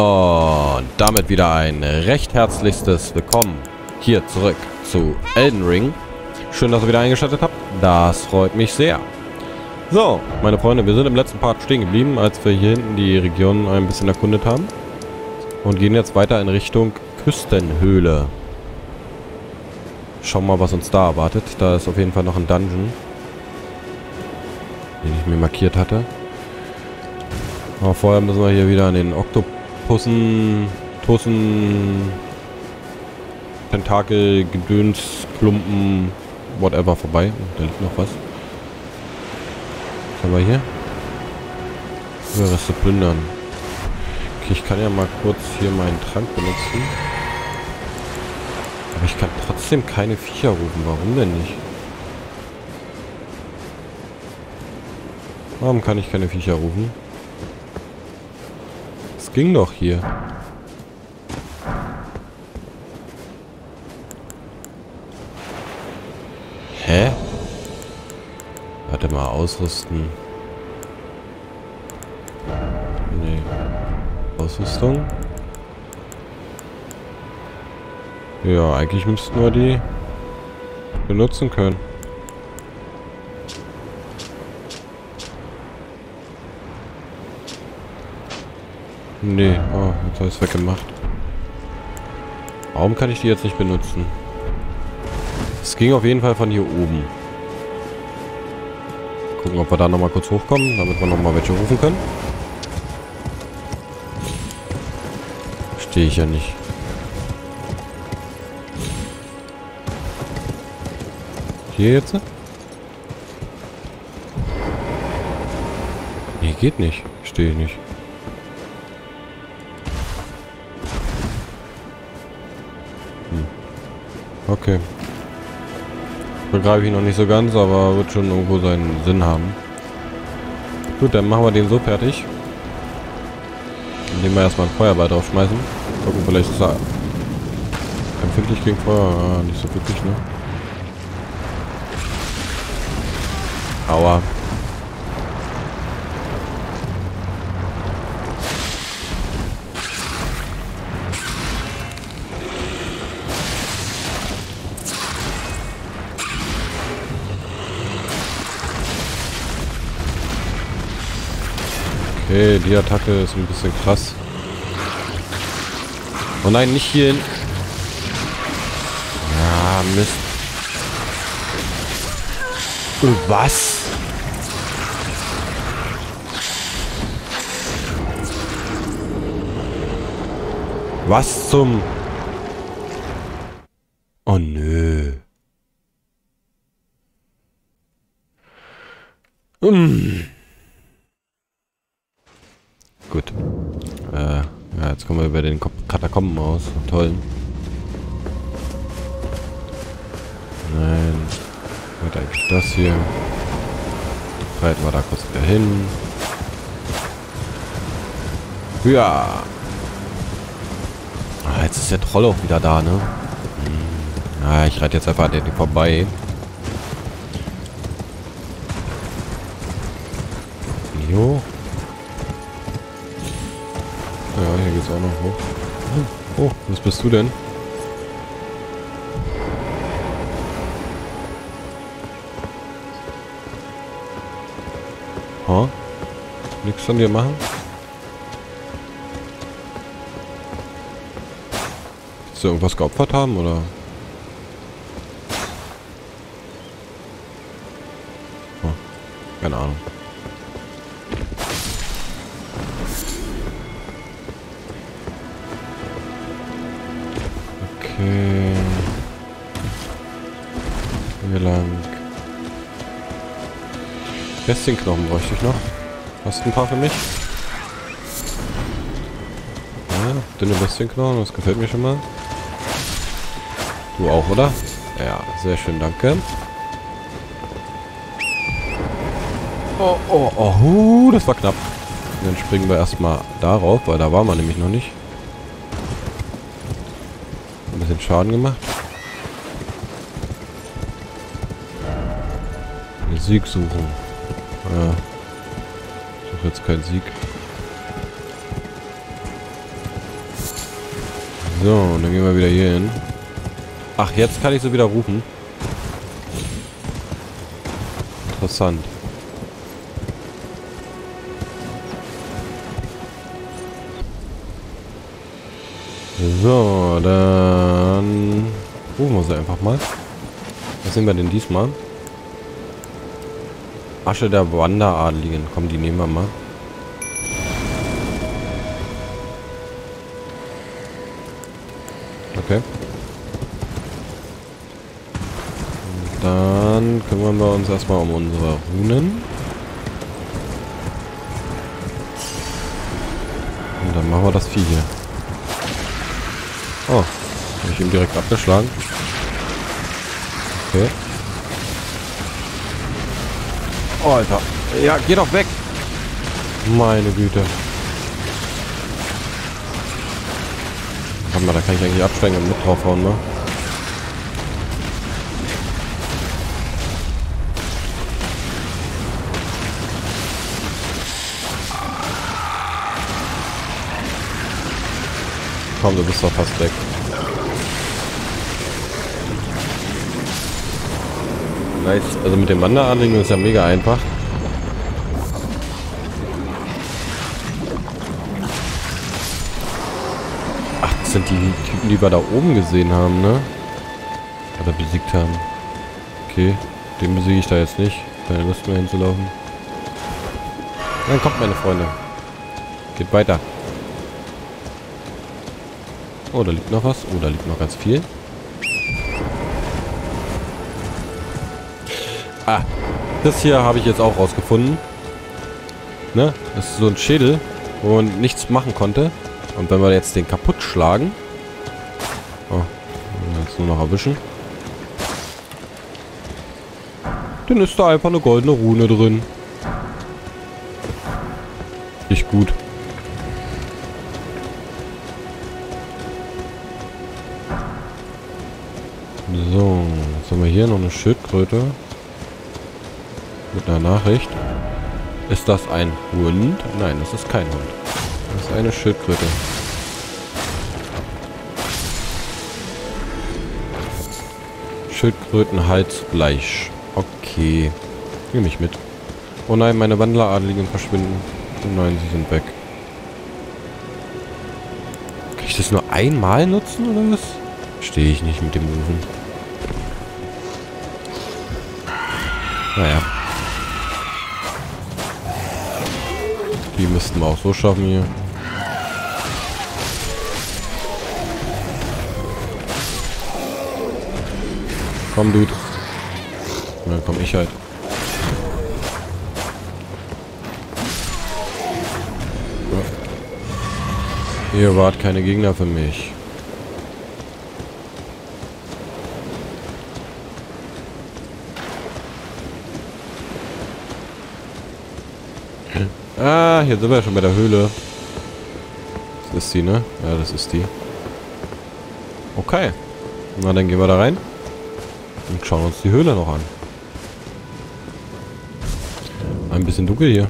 Und damit wieder ein recht herzlichstes Willkommen hier zurück zu Elden Ring. Schön, dass ihr wieder eingeschaltet habt. Das freut mich sehr. So, meine Freunde, wir sind im letzten Part stehen geblieben, als wir hier hinten die Region ein bisschen erkundet haben. Und gehen jetzt weiter in Richtung Küstenhöhle. Schauen mal, was uns da erwartet. Da ist auf jeden Fall noch ein Dungeon. Den ich mir markiert hatte. Aber vorher müssen wir hier wieder an den Oktopussen, Tussen, Tentakel, Gedöns, Klumpen, whatever vorbei. Da liegt noch was. Was haben wir hier? Zu plündern. Okay, ich kann ja mal kurz hier meinen Trank benutzen. Aber ich kann trotzdem keine Viecher rufen. Warum denn nicht? Warum kann ich keine Viecher rufen? Ging doch hier. Hä? Warte mal, ausrüsten. Nee. Ausrüstung? Ja, eigentlich müssten wir die benutzen können. Nee, oh, jetzt habe ich es weggemacht. Warum kann ich die jetzt nicht benutzen? Es ging auf jeden Fall von hier oben. Gucken, ob wir da nochmal kurz hochkommen, damit wir nochmal welche rufen können. Stehe ich ja nicht. Hier jetzt? Nee, geht nicht. Stehe ich nicht. Begreife ich noch nicht so ganz, aber wird schon irgendwo seinen Sinn haben. Gut, dann machen wir den so fertig. Indem wir erstmal einen Feuerball draufschmeißen. Gucken, vielleicht ist er empfindlich gegen Feuer. Ah, nicht so wirklich, ne? Aua. Okay, die Attacke ist ein bisschen krass. Oh nein, nicht hier hin. Ja, Mist. Was? Was zum... Oh nö. Mm. Gut. Äh, ja, jetzt kommen wir über den Katakomben aus. Toll. Nein. Wird eigentlich das hier. Reiten wir da kurz wieder hin. Ja. Ah, jetzt ist der Troll auch wieder da, ne? Hm. Ah, ich reite jetzt einfach an den vorbei. Jo. Geht's auch noch hoch. Oh, was bist du denn? Ha? Nichts von dir machen? Willst du irgendwas geopfert haben, oder? Oh, keine Ahnung. Bestienknochen bräuchte ich noch. Hast du ein paar für mich? Ja, dünne Bestienknochen, das gefällt mir schon mal. Du auch, oder? Ja, sehr schön, danke. Oh, oh, oh, hu, das war knapp. dann springen wir erstmal darauf, weil da war man nämlich noch nicht. Ein bisschen Schaden gemacht. Sieg suchen. Ja. Ich suche jetzt keinen Sieg. So, und dann gehen wir wieder hier hin. Ach, jetzt kann ich sie wieder rufen. Interessant. So, dann rufen wir sie einfach mal. Was sehen wir denn diesmal? Asche der Wanderadligen. Komm, die nehmen wir mal. Okay. Dann kümmern wir uns erstmal um unsere Runen. Und dann machen wir das Vieh hier. Oh, habe ich ihm direkt abgeschlagen. Okay. Alter. Ja, geh doch weg. Meine Güte. Warte mal, da kann ich eigentlich absteigen und mit draufhauen, ne? Komm, du bist doch fast weg. Nice. Also mit dem Wanderadligen ist ja mega einfach. Ach, das sind die Typen, die wir da oben gesehen haben, ne? Oder besiegt haben. Okay, den besiege ich da jetzt nicht. Keine Lust mehr hinzulaufen. Dann kommt meine Freunde. Geht weiter. Oh, da liegt noch was. Oh, da liegt noch ganz viel. Ah, das hier habe ich jetzt auch rausgefunden. Ne? Das ist so ein Schädel, wo man nichts machen konnte. Und wenn wir jetzt den kaputt schlagen... Oh, jetzt nur noch erwischen. Dann ist da einfach eine goldene Rune drin. Nicht gut. So, jetzt haben wir hier noch eine Schildkröte. Mit einer Nachricht. Ist das ein Hund? Nein, das ist kein Hund. Das ist eine Schildkröte. Schildkrötenhalsbleich. Okay. Nehme ich mit. Oh nein, meine Wandleradligen verschwinden. Oh nein, sie sind weg. Kann ich das nur einmal nutzen oder was? Stehe ich nicht mit dem Rufen. Naja. Die müssten wir auch so schaffen hier. Komm, Dude. Und dann komm ich halt. Ja. Ihr wart keine Gegner für mich. Ah, hier sind wir schon bei der Höhle. Das ist die, ne? Ja, das ist die. Okay. Na, dann gehen wir da rein. Und schauen uns die Höhle noch an. Ein bisschen dunkel hier.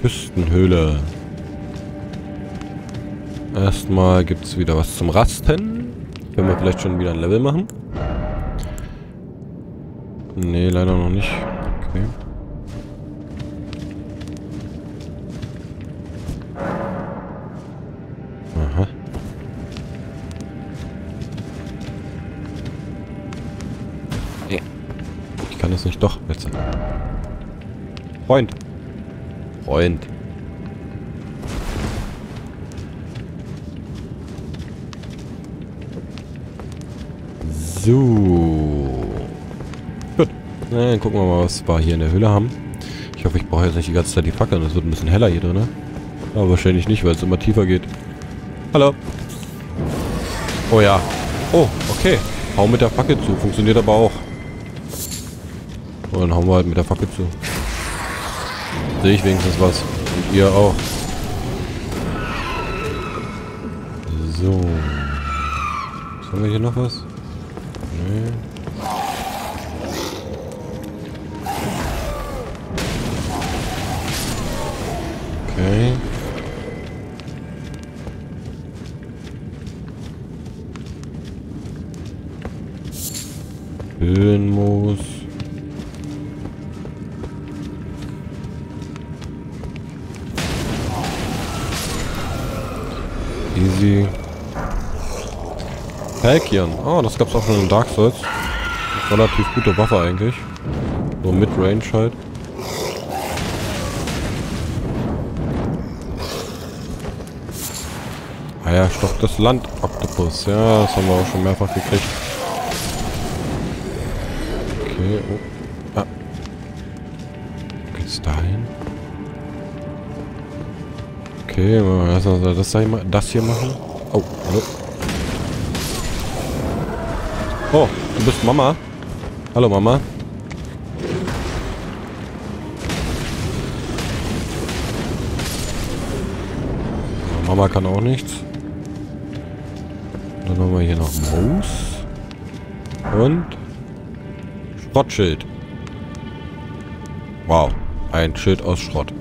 Küstenhöhle. Erstmal gibt es wieder was zum Rasten. Können wir vielleicht schon wieder ein Level machen? Nee, leider noch nicht. Okay. Doch jetzt. Freund. Freund. So. Gut. Na, dann gucken wir mal, was wir hier in der Höhle haben. Ich hoffe, ich brauche jetzt nicht die ganze Zeit die Fackeln. Es wird ein bisschen heller hier drin, ne? Aber wahrscheinlich nicht, weil es immer tiefer geht. Hallo. Oh ja. Oh, okay. Hau mit der Fackel zu. Funktioniert aber auch. Und dann hauen wir halt mit der Fackel zu. Sehe ich wenigstens was. Und ihr auch. So. Haben wir hier noch was? Falkion. Oh, das gab's auch schon in Dark Souls. Relativ gute Waffe eigentlich. So Mid-Range halt. Ah ja, Stoff des Land Oktopus. Ja, das haben wir auch schon mehrfach gekriegt. Okay, oh. Ah. Geht's dahin? Okay, lass uns das, das hier machen. Oh, hallo. Oh, du bist Mama. Hallo Mama. Mama kann auch nichts. Dann haben wir hier noch Moos. Und Schrottschild. Wow. Ein Schild aus Schrott.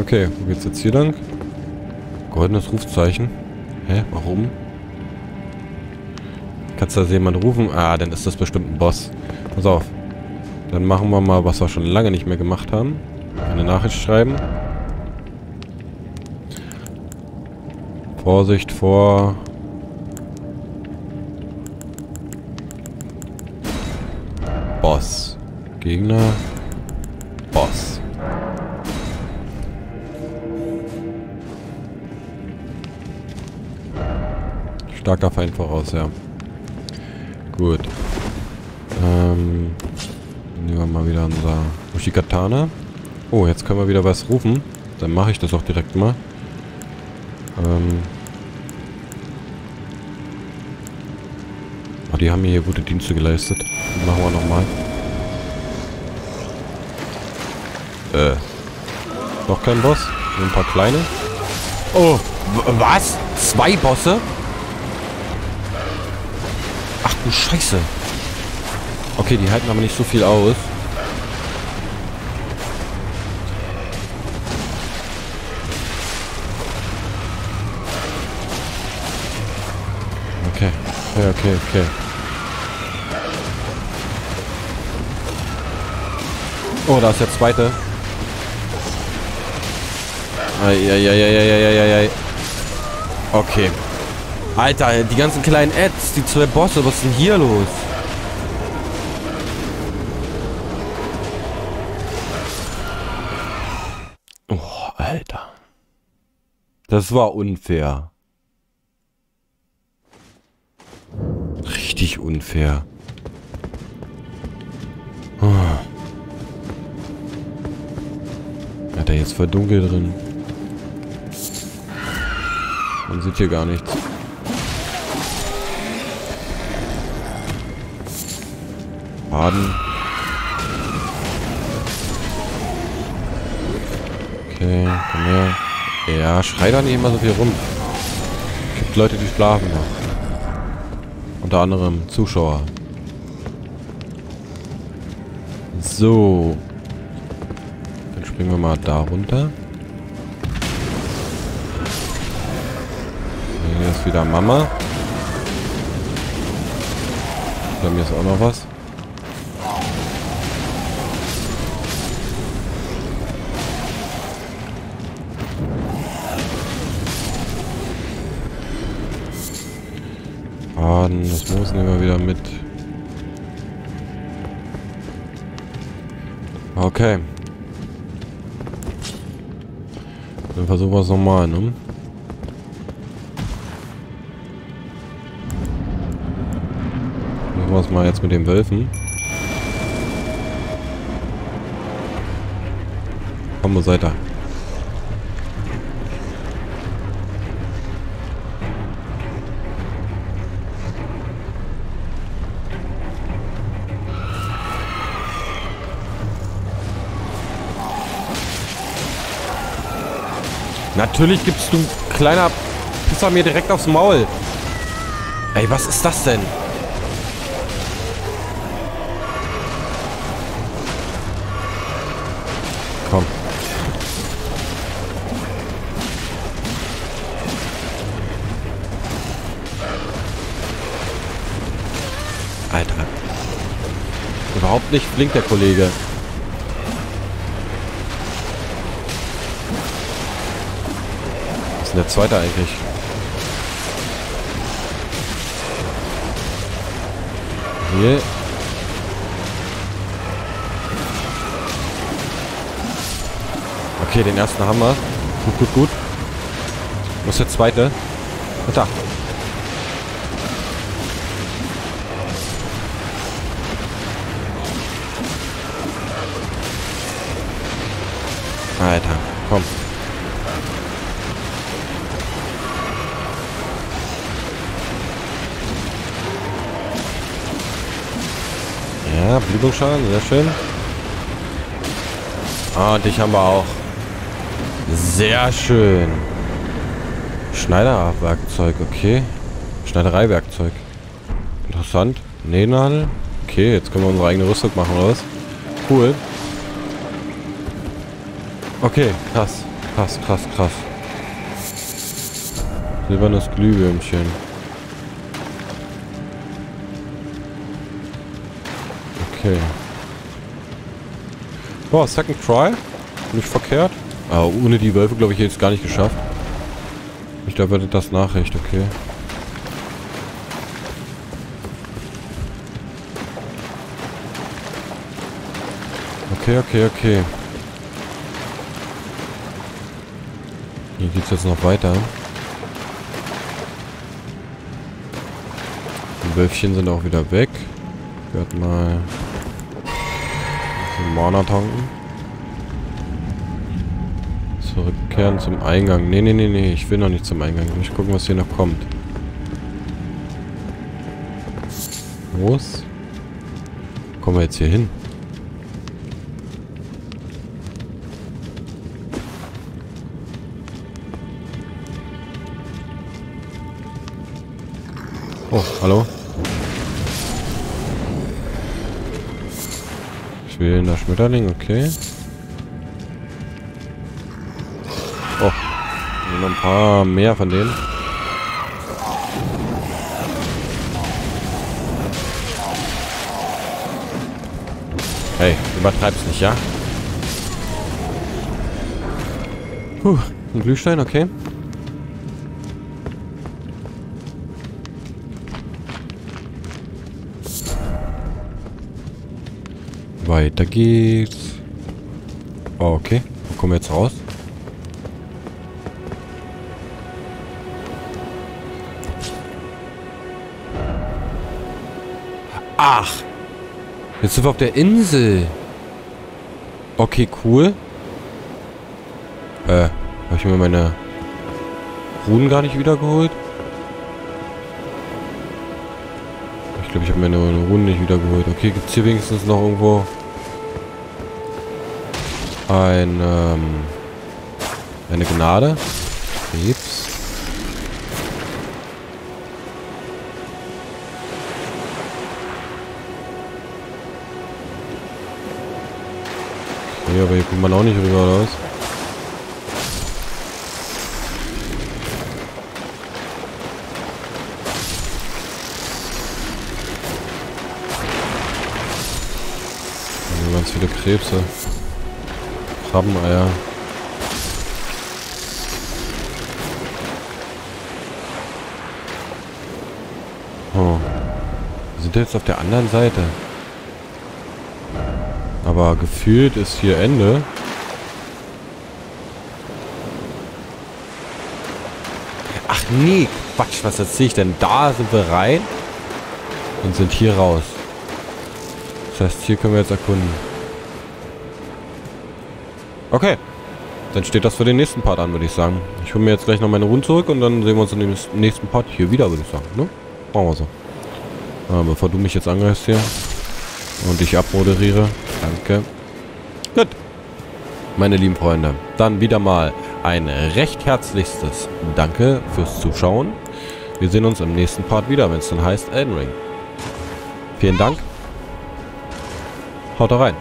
Okay, wo geht's jetzt hier lang? Goldenes Rufzeichen. Hä? Warum? Kannst du da jemand rufen? Ah, dann ist das bestimmt ein Boss. Pass auf. Dann machen wir mal, was wir schon lange nicht mehr gemacht haben. Eine Nachricht schreiben. Vorsicht vor... Boss. Gegner. Boss. Starker Feind voraus, ja. Gut. Ähm, nehmen wir mal wieder unser Ushikatana. Oh, jetzt können wir wieder was rufen. Dann mache ich das auch direkt mal. Ähm. Oh, die haben mir hier gute Dienste geleistet. Die machen wir nochmal. Äh. Noch kein Boss. Nur ein paar kleine. Oh, was? Zwei Bosse? Du Scheiße. Okay, die halten aber nicht so viel aus. Okay, okay, okay, okay. Oh, da ist der zweite. Eieieiei. Okay. Alter, die ganzen kleinen Ads, die zwei Bosse, was ist denn hier los? Oh, Alter. Das war unfair. Richtig unfair. Oh. Hat er jetzt voll dunkel drin. Man sieht hier gar nichts. Baden. Okay, komm her. Ja, schrei da nicht immer so viel rum. Gibt Leute, die schlafen noch. Unter anderem Zuschauer. So. Dann springen wir mal da runter. Hier ist wieder Mama. Bei mir ist auch noch was. Wieder mit. Okay. Dann versuchen wir es nochmal, ne? Machen wir es mal jetzt mit den Wölfen. Komm, wo seid ihr? Natürlich gibst du, kleiner Pisser, mir direkt aufs Maul. Ey, was ist das denn? Komm. überhaupt nicht flink, der Kollege. Ist denn der zweite eigentlich? Hier. Okay, den ersten haben wir. Gut, gut, gut. Wo ist der zweite? Da. Alter, Blutungsschaden, sehr schön. Ah, dich haben wir auch. Sehr schön. Schneiderwerkzeug, okay. Schneidereiwerkzeug. Interessant. Nähnadel. Okay, jetzt können wir unsere eigene Rüstung machen, oder was? Cool. Okay, krass. Krass, krass, krass. Silbernes Glühwürmchen. Okay. Boah, Second Try. Nicht verkehrt. Aber ohne die Wölfe, glaube ich, jetzt gar nicht geschafft. Ich glaube, das Nachricht, okay. Okay, okay, okay. Hier geht es jetzt noch weiter. Die Wölfchen sind auch wieder weg. Ich werde mal zum Mana tanken. Zurückkehren zum Eingang. Nee, nee, nee, nee. Ich will noch nicht zum Eingang. Ich gucken, was hier noch kommt. Los. Kommen wir jetzt hier hin? Oh, hallo. Ich will in der Schmetterling, okay. noch ein paar mehr von denen. Hey, übertreib's nicht, ja? Puh, ein Glühstein, okay. Weiter geht's. Oh, okay. Wo kommen wir jetzt raus? Ach. Jetzt sind wir auf der Insel. Okay, cool. Äh, habe ich mir meine Runen gar nicht wiedergeholt? Ich glaube, ich habe meine Runen nicht wiedergeholt. Okay, gibt es hier wenigstens noch irgendwo ein, ähm, eine Gnade? Krebs. Ja, aber hier kommt man auch nicht rüber, was? ganz viele Krebse. Krabbeneier. Oh. Wir sind jetzt auf der anderen Seite. Aber gefühlt ist hier Ende. Ach nee, Quatsch, was erzähle ich denn? Da sind wir rein und sind hier raus. Das heißt, hier können wir jetzt erkunden. Okay. Dann steht das für den nächsten Part an, würde ich sagen. Ich hole mir jetzt gleich noch meine Runden zurück und dann sehen wir uns in dem nächsten Part hier wieder, würde ich sagen. Ne? Machen wir so. Ah, bevor du mich jetzt angreifst hier und ich abmoderiere. Danke. Gut. Meine lieben Freunde, dann wieder mal ein recht herzlichstes Danke fürs Zuschauen. Wir sehen uns im nächsten Part wieder, wenn es dann heißt Elden Ring. Vielen Dank. Haut rein.